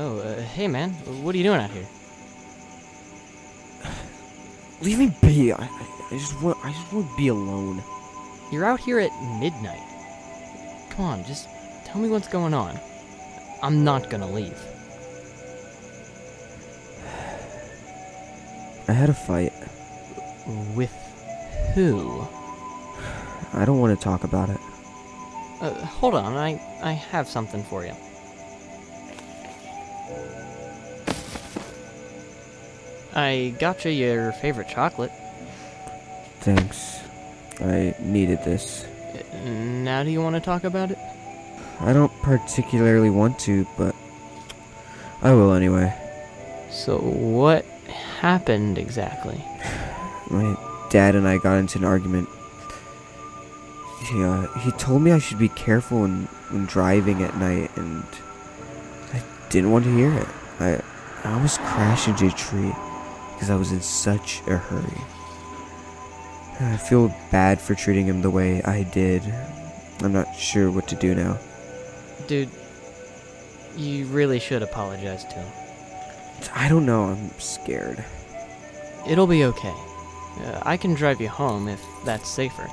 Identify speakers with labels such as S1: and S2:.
S1: Oh, uh, hey man, what are you doing out here?
S2: Leave me be. I, I, just want I just want to be alone.
S1: You're out here at midnight. Come on, just tell me what's going on. I'm not gonna leave.
S2: I had a fight.
S1: With who?
S2: I don't want to talk about it.
S1: Uh, hold on, I, I have something for you. I got you your favorite chocolate.
S2: Thanks. I needed this.
S1: Uh, Now do you want to talk about it?
S2: I don't particularly want to, but I will anyway.
S1: So what happened exactly?
S2: My dad and I got into an argument. He, uh, he told me I should be careful when, when driving at night, and didn't want to hear it. I, I almost crashed into a tree because I was in such a hurry. I feel bad for treating him the way I did. I'm not sure what to do now.
S1: Dude, you really should apologize to him.
S2: I don't know, I'm scared.
S1: It'll be okay. Uh, I can drive you home if that's safer.